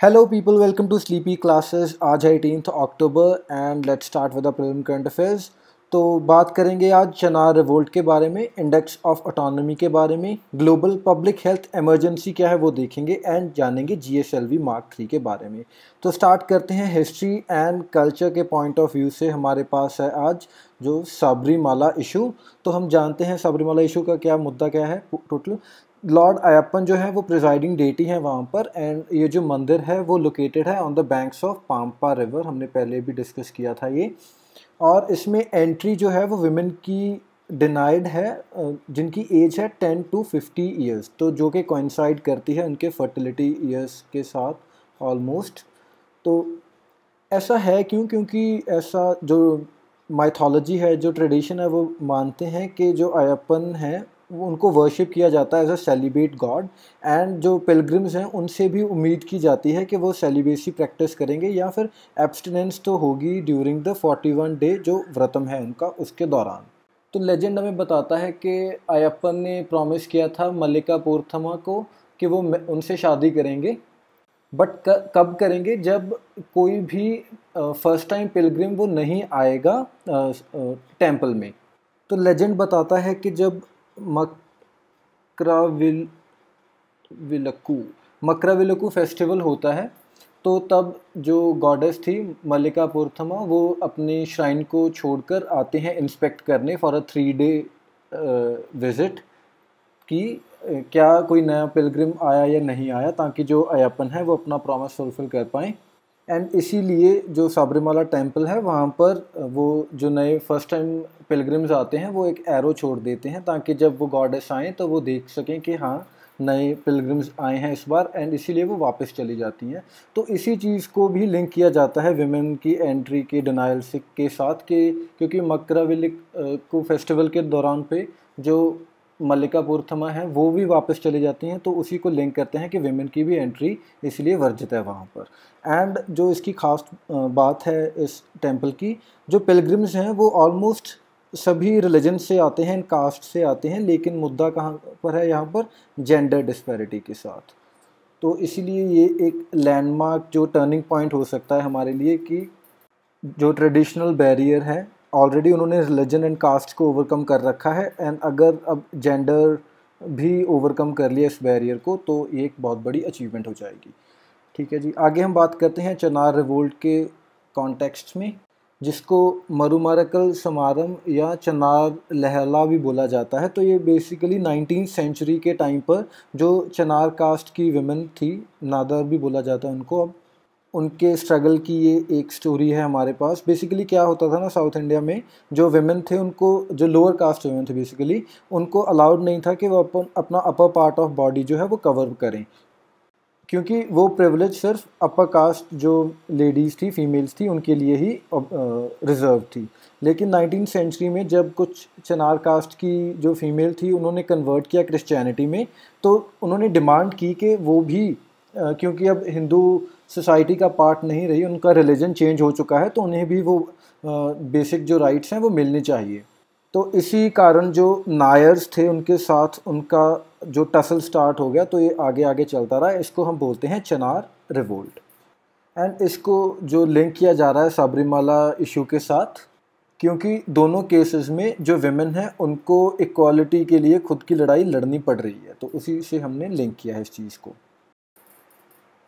Hello people, welcome to Sleepy Classes. आज है eighteenth October and let's start with prelim current affairs तो बात करेंगे आज चनार रिवोल्ट के बारे में इंडेक्स ऑफ़ ऑटोनॉमी के बारे में ग्लोबल पब्लिक हेल्थ इमरजेंसी क्या है वो देखेंगे एंड जानेंगे जीएसएलवी मार्क थ्री के बारे में. तो स्टार्ट करते हैं हिस्ट्री एंड कल्चर के पॉइंट ऑफ़ व्यू से हमारे पास है आज जो सबरीमाला इशू तो हम जानते हैं सबरीमाला इशू का क्या मुद्दा क्या है टोटल लॉर्ड अयप्पन जो है, वो प्रिजाइडिंग डेटी है वहाँ पर एंड ये जो मंदिर है, वो लोकेटेड है on the banks of Pampa river हमने पहले भी डिस्कस किया था ये। और इसमें एंट्री जो है, वो विमेन की डिनाइड है जिनकी एज है टेन टू फिफ्टी ईयर्स तो जो कि कोइंसाइड करती है उनके फर्टिलिटी ईयर्स के साथ ऑलमोस्ट तो ऐसा है क्यों? क्योंकि ऐसा जो माइथोलॉजी है, जो ट्रेडिशन है, वो मानते हैं कि जो अयप्पन है उनको वर्शिप किया जाता है as a celebrate god and जो पिलग्रिम्स हैं, उनसे भी उम्मीद की जाती है कि वो सेलिब्रेसी प्रैक्टिस करेंगे, या फिर एब्सटिनेंस तो होगी during the forty one day जो व्रतम है उनका उसके दौरान। तो लेजेंड हमें बताता है कि अयप्पन ने प्रॉमिस किया था मल्लिका पोर्थमा को कि वो उनसे शादी करेंगे। बट कब करेंगे? जब कोई भी फ़र्स्ट टाइम पिलग्रिम वो नहीं आएगा टेंपल में। तो लेजेंड बताता है कि जब मकराविल विलकू, मकराविलकू फेस्टिवल होता है। तो तब जो गॉडेस थी मल्लिका पुरथमा वो अपने श्राइन को छोड़कर आते हैं इंस्पेक्ट करने for a three day visit कि क्या कोई नया पिलग्रिम आया या नहीं आया, ताकि जो अयपन है वो अपना प्रॉमिस फुलफ़िल कर पाएँ। एंड इसीलिए जो साबरीमाला टेंपल है, वहाँ पर वो जो नए फ़र्स्ट टाइम पिलग्रिम्स आते हैं, वो एक एरो छोड़ देते हैं ताकि जब वो गॉडेस आएँ तो वो देख सकें कि हाँ नए पिलग्रिम्स आए हैं इस बार एंड इसीलिए वो वापस चली जाती हैं। तो इसी चीज़ को भी लिंक किया जाता है विमेन की एंट्री के डिनाइल से के साथ के, क्योंकि मकराविलिक को फेस्टिवल के दौरान पे जो मल्लिका पुरथमा है, वो भी वापस चली जाती हैं तो उसी को लिंक करते हैं कि वेमेन की भी एंट्री इसलिए वर्जित है वहाँ पर। एंड जो इसकी खास बात है इस टेंपल की, जो पिलग्रिम्स हैं, वो ऑलमोस्ट सभी रिलीजन से आते हैं कास्ट से आते हैं, लेकिन मुद्दा कहाँ पर है यहाँ पर? जेंडर डिस्पैरिटी के साथ। तो इसीलिए ये एक लैंडमार्क जो टर्निंग पॉइंट हो सकता है हमारे लिए कि जो ट्रेडिशनल बैरियर है ऑलरेडी उन्होंने रिलीजन एंड कास्ट को ओवरकम कर रखा है एंड अगर अब जेंडर भी ओवरकम कर लिया इस बैरियर को तो ये एक बहुत बड़ी अचीवमेंट हो जाएगी। ठीक है जी, आगे हम बात करते हैं चनार रिवोल्ट के कॉन्टेक्स्ट में, जिसको मरुमारकल समारम या चनार लहला भी बोला जाता है। तो ये बेसिकली नाइनटीन सेंचुरी के टाइम पर जो चनार कास्ट की वुमेन थी, नादर भी बोला जाता है उनको। अब उनके स्ट्रगल की ये एक स्टोरी है हमारे पास। बेसिकली क्या होता था ना साउथ इंडिया में, जो वेमेन थे उनको, जो लोअर कास्ट वेमेन थे बेसिकली उनको अलाउड नहीं था कि वो अपन, अपना अपर पार्ट ऑफ़ बॉडी जो है वो कवर करें। क्योंकि वो प्रिवलेज सिर्फ़ अपर कास्ट जो लेडीज़ थी फीमेल्स थी, उनके लिए ही रिज़र्व थी। लेकिन नाइनटीन सेंचुरी में जब कुछ चनार कास्ट की जो फीमेल थी, उन्होंने कन्वर्ट किया क्रिश्चियनिटी में तो उन्होंने डिमांड की कि वो भी क्योंकि अब हिंदू सोसाइटी का पार्ट नहीं रही, उनका रिलीजन चेंज हो चुका है तो उन्हें भी वो बेसिक जो राइट्स हैं वो मिलने चाहिए। तो इसी कारण जो नायर्स थे उनके साथ, उनका जो टसल स्टार्ट हो गया तो ये आगे आगे चलता रहा। इसको हम बोलते हैं चनार रिवोल्ट। एंड इसको जो लिंक किया जा रहा है साबरीमाला इशू के साथ, क्योंकि दोनों केसेस में जो वेमेन हैं, उनको इक्वालिटी के लिए खुद की लड़ाई लड़नी पड़ रही है तो उसी से हमने लिंक किया है इस चीज़ को।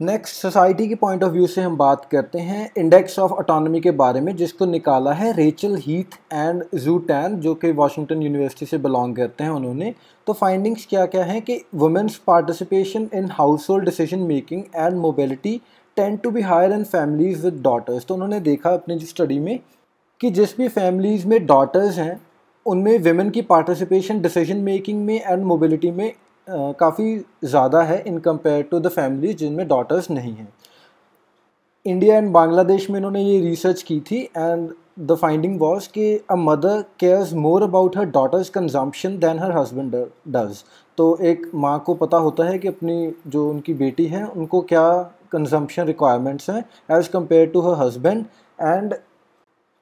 नेक्स्ट सोसाइटी के पॉइंट ऑफ़ व्यू से हम बात करते हैं इंडेक्स ऑफ़ ऑटोनॉमी के बारे में, जिसको निकाला है रेचल हीथ एंड जूटैन जो कि वाशिंगटन यूनिवर्सिटी से बिलोंग करते हैं उन्होंने। तो फाइंडिंग्स क्या क्या हैं कि women's participation in household decision making and mobility tend to be higher in families with daughters तो उन्होंने देखा अपनी स्टडी में कि जिस भी फैमिलीज़ में डॉटर्स हैं, उनमें वेमेन की पार्टिसिपेशन डिसीज़न मेकिंग में एंड मोबिलिटी में काफ़ी ज़्यादा है in compare to the family जिनमें डॉटर्स नहीं हैं। इंडिया एंड बांग्लादेश में इन्होंने ये रिसर्च की थी एंड द फाइंडिंग वॉज़ कि a mother cares more about her daughter's consumption than her husband does तो एक माँ को पता होता है कि अपनी जो उनकी बेटी है, उनको क्या कंजम्पशन रिक्वायरमेंट्स हैं as compare to her husband and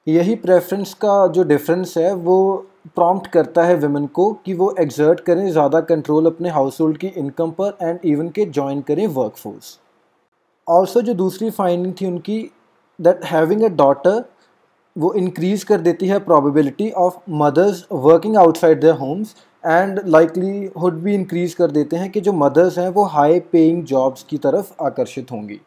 यही प्रेफरेंस का जो डिफरेंस है, वो प्रॉम्प्ट करता है वुमेन को कि वो एग्जर्ट करें, ज़्यादा कंट्रोल अपने हाउस होल्ड की इनकम पर एंड इवन के ज्वाइन करें वर्कफोर्स ऑल्सो जो दूसरी फाइंडिंग थी उनकी दैट हैविंग अ डॉटर वो इंक्रीज़ कर देती है probability of mothers working outside their homes and likelihood भी इंक्रीज़ कर देते हैं कि जो मदर्स हैं, वो हाई पेइंग जॉब्स की तरफ़ आकर्षित होंगी।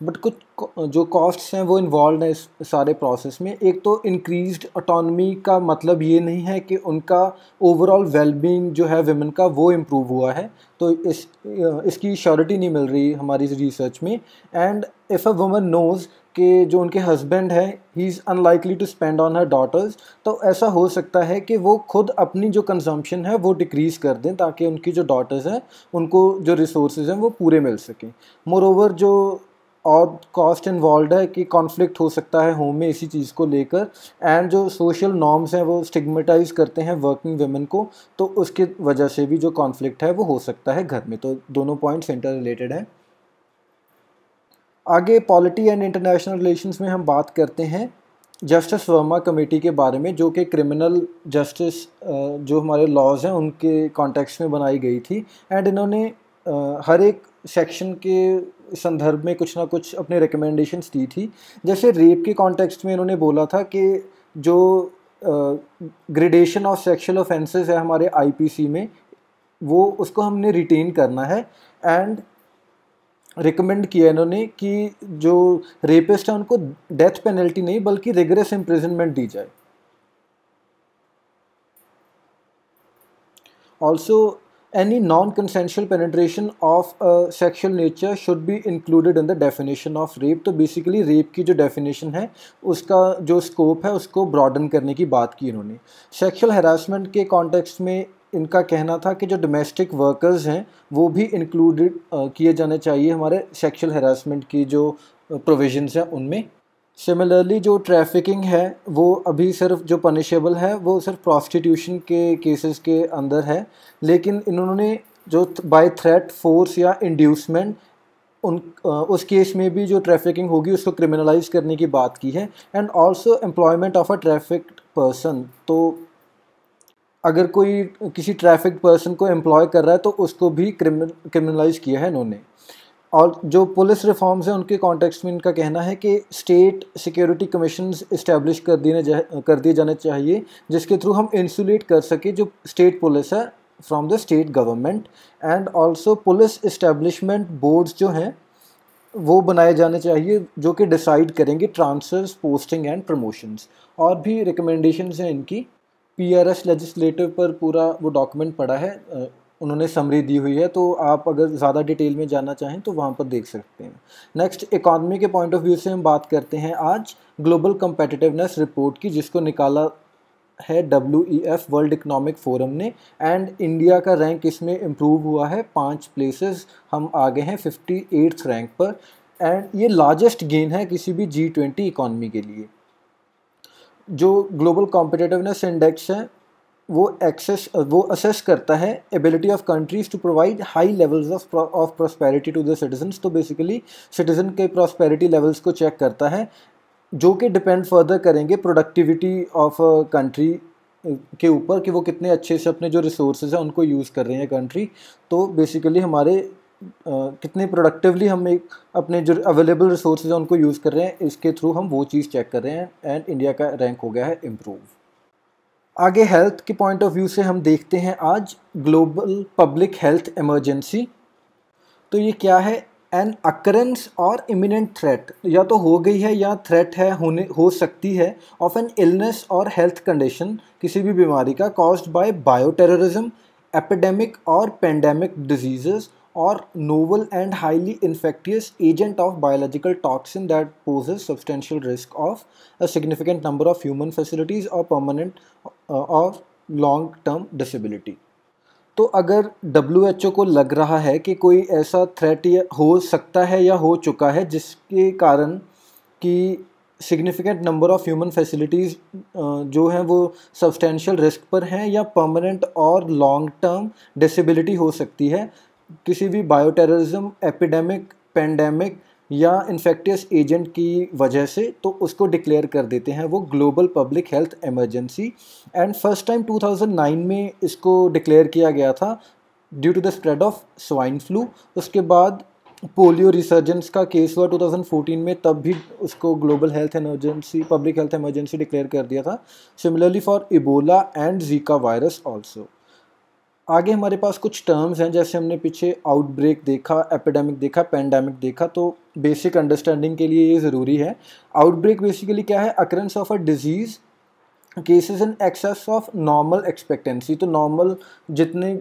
बट कुछ जो कॉस्ट्स हैं वो इन्वॉल्व हैं इस सारे प्रोसेस में। एक तो इंक्रीज्ड ऑटोनमी का मतलब ये नहीं है कि उनका ओवरऑल वेलबींग जो है वेमेन का वो इम्प्रूव हुआ है। तो इस, इसकी श्योरिटी नहीं मिल रही हमारी रिसर्च में। And if a woman knows कि जो उनके हस्बैंड हैं ही is unlikely to spend on her daughters तो ऐसा हो सकता है कि वो खुद अपनी जो कंजम्पशन है वो डिक्रीज़ कर दें ताकि उनकी जो डॉटर्स हैं, उनको जो रिसोर्स हैं वो पूरे मिल सकें। मोर ओवर जो और कॉस्ट इन्वॉल्व है कि कॉन्फ्लिक्ट हो सकता है होम में इसी चीज़ को लेकर। एंड जो सोशल नॉर्म्स हैं, वो स्टिग्मेटाइज करते हैं वर्किंग वेमेन को तो उसकी वजह से भी जो कॉन्फ्लिक्ट है, वो हो सकता है घर में। तो दोनों पॉइंट्स इंटर रिलेटेड हैं। आगे पॉलिटी एंड इंटरनेशनल रिलेशंस में हम बात करते हैं जस्टिस वर्मा कमेटी के बारे में, जो कि क्रिमिनल जस्टिस जो हमारे लॉज हैं, उनके कॉन्टेक्स्ट में बनाई गई थी। एंड इन्होंने हर एक सेक्शन के संदर्भ में कुछ ना कुछ अपने रिकमेंडेशंस दी थी। जैसे रेप के कॉन्टेक्स्ट में इन्होंने बोला था कि जो ग्रेडेशन ऑफ़ सेक्शुअल ऑफेंसेस है हमारे आईपीसी में, वो उसको हमने रिटेन करना है एंड रिकमेंड किया इन्होंने कि जो रेपिस्ट है उनको डेथ पेनल्टी नहीं, बल्कि रिगरस इम्प्रिजनमेंट दी जाए। Also any non-consensual penetration of a sexual nature should be included in the definition of rape तो basically rape की जो definition है उसका जो scope है उसको broaden करने की बात की इन्होंने sexual harassment के context में इनका कहना था कि जो डोमेस्टिक वर्कर्स हैं वो भी इंक्लूडेड किए जाने चाहिए हमारे सेक्सुअल हरासमेंट की जो प्रोविजंस हैं उनमें सिमिलरली जो ट्रैफिकिंग है, वो अभी सिर्फ़ जो पनिशेबल है, वो सिर्फ़ प्रॉस्टिट्यूशन के केसेस के अंदर है। लेकिन इन्होंने जो बाय थ्रेट फोर्स या इंड्यूसमेंट उन उस केस में भी जो ट्रैफिकिंग होगी, उसको क्रिमिनलाइज करने की बात की है। And also employment of a traffic person तो अगर कोई, किसी ट्रैफ़िक पर्सन को एम्प्लॉय कर रहा है तो उसको भी क्रिमिनलाइज किया है इन्होंने। और जो पुलिस रिफॉर्म्स हैं, उनके कॉन्टेक्स्ट में इनका कहना है कि स्टेट सिक्योरिटी कमीशन इस्टेब्लिश कर दिए कर दिए जाने चाहिए, जिसके थ्रू हम इंसुलेट कर सके जो स्टेट पुलिस है from the state government and also police establishment boards जो हैं, वो बनाए जाने चाहिए, जो कि डिसाइड करेंगे ट्रांसफर्स पोस्टिंग एंड प्रमोशंस और भी रिकमेंडेशंस हैं इनकी। पी आर एस लेजिस्लेटिव पर पूरा वो डॉक्यूमेंट पड़ा है उन्होंने समरी दी हुई है तो आप अगर ज़्यादा डिटेल में जानना चाहें तो वहाँ पर देख सकते हैं। नेक्स्ट इकॉनमी के पॉइंट ऑफ़ व्यू से हम बात करते हैं आज ग्लोबल कम्पेटिटिवनेस रिपोर्ट की, जिसको निकाला है W E F world economic forum ने एंड इंडिया का रैंक इसमें इम्प्रूव हुआ है। पाँच प्लेसेस हम आगे हैं फिफ्टी एट्थ रैंक पर एंड ये लार्जेस्ट गेन है किसी भी जी ट्वेंटी इकॉनमी के लिए। जो ग्लोबल कॉम्पिटेटिवनेस इंडेक्स है वो एक्सेस वो असेस करता है ability of countries to provide high levels of of prosperity to the citizens तो बेसिकली सिटीज़न के प्रॉस्पेरिटी लेवल्स को चेक करता है जो कि डिपेंड फर्दर करेंगे प्रोडक्टिविटी ऑफ़ कंट्री के ऊपर कि वो कितने अच्छे से अपने जो रिसोर्स हैं उनको यूज़ कर रहे हैं कंट्री तो बेसिकली हमारे Uh, कितने प्रोडक्टिवली हम एक अपने जो अवेलेबल रिसोर्स हैं उनको यूज़ कर रहे हैं इसके थ्रू हम वो चीज़ चेक कर रहे हैं एंड इंडिया का रैंक हो गया है इम्प्रूव आगे हेल्थ के पॉइंट ऑफ़ व्यू से हम देखते हैं आज ग्लोबल पब्लिक हेल्थ इमरजेंसी तो ये क्या है? एन अकरेंस और इमिनेंट थ्रेट या तो हो गई है या थ्रेट है, होने, हो सकती है ऑफ़ एन इलनेस और हेल्थ कंडीशन किसी भी बीमारी का caused by bioterrorism epidemic और पेंडेमिक डिजीजेस और novel and highly infectious agent of biological toxin that poses substantial risk of a significant number of human facilities और permanent of long term disability तो अगर W H O को लग रहा है कि कोई ऐसा थ्रेट हो सकता है या हो चुका है, जिसके कारण कि significant number of human facilities जो हैं वो सब्सटेंशियल रिस्क पर हैं या परमानेंट और लॉन्ग टर्म डिसेबिलिटी हो सकती है किसी भी बायोटेररिज्म एपिडेमिक पेंडेमिक या इन्फेक्टियस एजेंट की वजह से तो उसको डिक्लेयर कर देते हैं वो global public health emergency and first time 2009 में इसको डिक्लेयर किया गया था due to the spread of swine flu उसके बाद पोलियो रिसर्जेंस का केस हुआ 2014 में, तब भी उसको global health emergency public health emergency declare कर दिया था. Similarly for Ebola and Zika virus also आगे हमारे पास कुछ टर्म्स हैं, जैसे हमने पीछे आउटब्रेक देखा एपिडेमिक देखा पेंडेमिक देखा तो बेसिक अंडरस्टैंडिंग के लिए ये ज़रूरी है। आउटब्रेक बेसिकली क्या है? Occurrence of a disease cases in excess of normal expectancy तो नॉर्मल जितने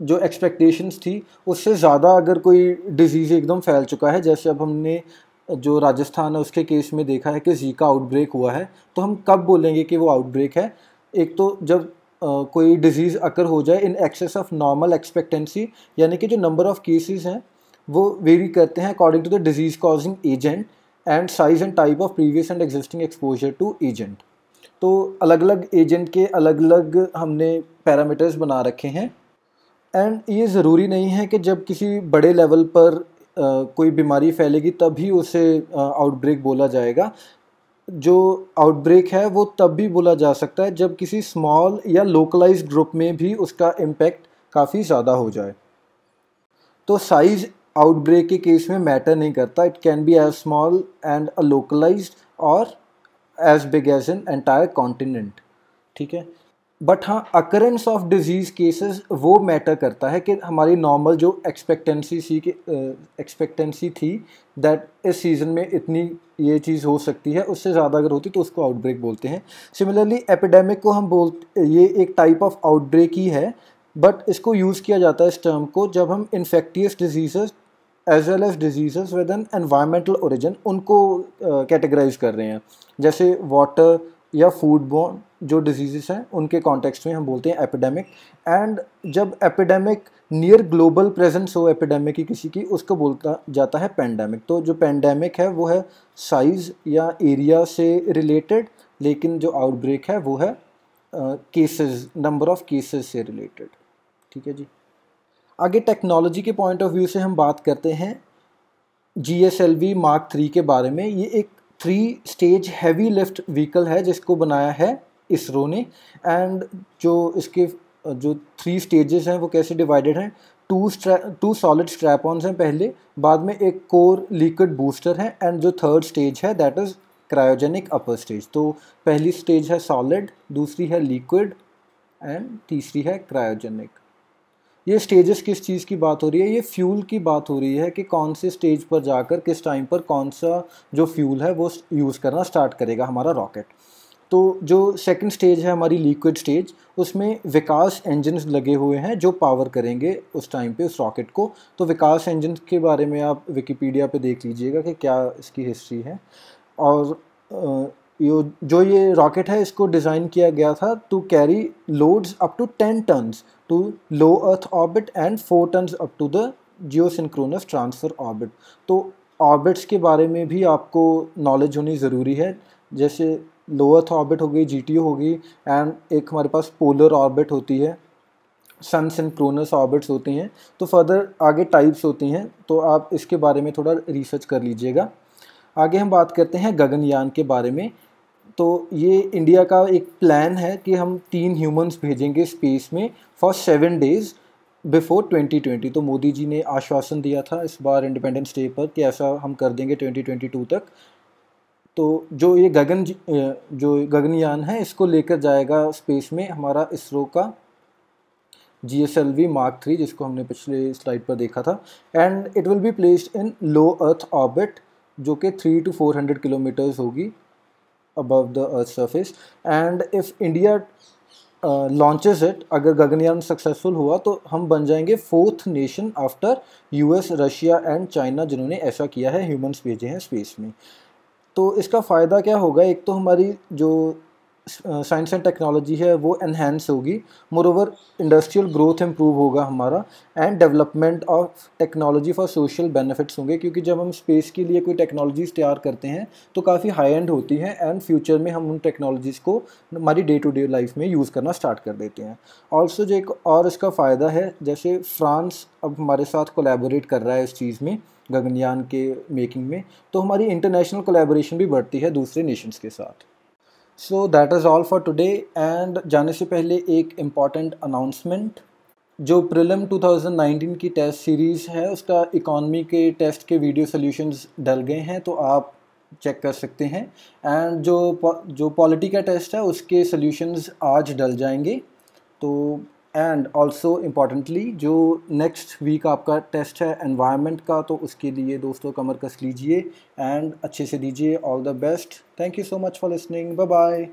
जो एक्सपेक्टेशंस थी, उससे ज़्यादा अगर कोई डिज़ीज़ एकदम फैल चुका है, जैसे अब हमने जो राजस्थान है, उसके केस में देखा है कि जीका आउटब्रेक हुआ है तो हम कब बोलेंगे कि वो आउटब्रेक है? एक तो जब कोई डिज़ीज़ अकर हो जाए in excess of normal expectancy यानी कि जो नंबर ऑफ़ केसेस हैं वो वेरी करते हैं according to the disease causing agent and size and type of previous and existing exposure to agent तो अलग अलग एजेंट के अलग अलग हमने पैरामीटर्स बना रखे हैं। एंड ये ज़रूरी नहीं है कि जब किसी बड़े लेवल पर आ, कोई बीमारी फैलेगी तभी उसे आउटब्रेक बोला जाएगा। जो आउटब्रेक है, वो तब भी बोला जा सकता है जब किसी स्मॉल या लोकलाइज ग्रुप में भी उसका इम्पेक्ट काफ़ी ज़्यादा हो जाए। तो साइज़ आउटब्रेक के केस में मैटर नहीं करता। It can be as small and a localize और as big as an entire continent ठीक है? बट हाँ अकरेंस ऑफ़ डिज़ीज़ केसेस वो मैटर करता है कि हमारी नॉर्मल जो एक्सपेक्टेंसी सी के एक्सपेक्टेंसी थी दैट इस सीज़न में इतनी ये चीज़ हो सकती है उससे ज़्यादा अगर होती तो उसको आउटब्रेक बोलते हैं। सिमिलरली एपिडेमिक को हम बोल ये एक टाइप ऑफ़ आउटब्रेक ही है बट इसको यूज़ किया जाता है इस टर्म को जब हम infectious disease as well as disease with an environmental origin उनको कैटेगराइज uh, कर रहे हैं। जैसे वाटर या फ़ूड बॉर्न जो डिज़ीज़ हैं, उनके कॉन्टेक्स्ट में हम बोलते हैं एपिडेमिक एंड जब एपिडेमिक नियर ग्लोबल प्रेजेंस हो एपिडेमिक की किसी की, उसको बोलता जाता है पेंडेमिक तो जो पेंडेमिक है, वो है साइज़ या एरिया से रिलेटेड लेकिन जो आउटब्रेक है, वो है केसेस नंबर ऑफ़ केसेस से रिलेटेड ठीक है जी? आगे टेक्नोलॉजी के पॉइंट ऑफ़ व्यू से हम बात करते हैं G S L V mark three के बारे में. ये एक three stage heavy lift vehicle है, जिसको बनाया है इसरो ने। एंड जो इसके, जो थ्री स्टेजेस हैं, वो कैसे डिवाइडेड हैं? Two two solid strap on हैं पहले, बाद में एक कोर लिक्विड बूस्टर है एंड जो थर्ड स्टेज है that is cryogenic upper stage तो पहली स्टेज है सॉलिड दूसरी है लिक्विड एंड तीसरी है क्रायोजेनिक ये स्टेजेस किस चीज़ की बात हो रही है? ये फ्यूल की बात हो रही है कि कौन से स्टेज पर जाकर, किस टाइम पर कौन सा जो फ्यूल है, वो यूज़ करना स्टार्ट करेगा हमारा रॉकेट तो जो सेकंड स्टेज है हमारी लिक्विड स्टेज उसमें विकास इंजन लगे हुए हैं जो पावर करेंगे उस टाइम पे, उस रॉकेट को। तो विकास इंजन के बारे में आप विकीपीडिया पे देख लीजिएगा कि क्या इसकी हिस्ट्री है। और यो, जो ये रॉकेट है, इसको डिज़ाइन किया गया था to carry loads up to ten tons to low earth orbit and four tons up to the geosynchronous transfer orbit तो ऑर्बिट्स के बारे में भी आपको नॉलेज होनी ज़रूरी है। जैसे लो अर्थ ऑर्बिट हो गई जी हो गई एंड एक हमारे पास पोलर ऑर्बिट होती है सन सिंक्रोनस ऑर्बिट्स होती हैं। तो फर्दर आगे टाइप्स होती हैं तो आप इसके बारे में थोड़ा रिसर्च कर लीजिएगा। आगे हम बात करते हैं गगनयान के बारे में। तो ये इंडिया का एक प्लान है कि हम तीन ह्यूमंस भेजेंगे स्पेस में फॉर सेवन डेज़ बिफोर 2020 तो मोदी जी ने आश्वासन दिया था इस बार इंडिपेंडेंस डे पर कि ऐसा हम कर देंगे 2022 तक। तो जो ये गगन जो गगनयान है इसको लेकर जाएगा स्पेस में हमारा इसरो का G S L V mark three जिसको हमने पिछले स्लाइड पर देखा था। And it will be placed in low earth orbit जो कि three to four hundred kilometers होगी the earth's surface and if India launches uh, it अगर गगनयान सक्सेसफुल हुआ तो हम बन जाएँगे fourth nation after US Russia and China जिन्होंने ऐसा किया है ह्यूमंस भेजे हैं स्पेस में। तो इसका फ़ायदा क्या होगा? एक तो हमारी जो साइंस एंड टेक्नोलॉजी है, वो एनहेंस होगी। Moreover industrial growth improve होगा हमारा and development of technology for social benefits होंगे। क्योंकि जब हम स्पेस के लिए कोई टेक्नोलॉजीज़ तैयार करते हैं तो काफ़ी हाई एंड होती हैं एंड फ्यूचर में हम उन टेक्नोलॉजीज़ को हमारी डे टू डे लाइफ में यूज़ करना स्टार्ट कर देते हैं। ऑल्सो जो एक और इसका फ़ायदा है, जैसे फ्रांस अब हमारे साथ कोलेबोरेट कर रहा है इस चीज़ में गगनयान के मेकिंग में तो हमारी इंटरनेशनल कोलेबोरेशन भी बढ़ती है दूसरे नेशंस के साथ। So that is all for today and जाने से पहले एक इंपॉर्टेंट अनाउंसमेंट जो प्रिलम 2019 की टेस्ट सीरीज़ है, उसका इकॉनमी के टेस्ट के वीडियो सॉल्यूशंस डल गए हैं तो आप चेक कर सकते हैं। एंड जो जो पॉलिटी का टेस्ट है, उसके सॉल्यूशंस आज डल जाएँगे। तो एंड ऑल्सो इम्पॉर्टेंटली जो नेक्स्ट वीक आपका टेस्ट है एनवायरनमेंट का तो उसके लिए दोस्तों कमर कस लीजिए एंड अच्छे से दीजिए all the best thank you so much for listening bye bye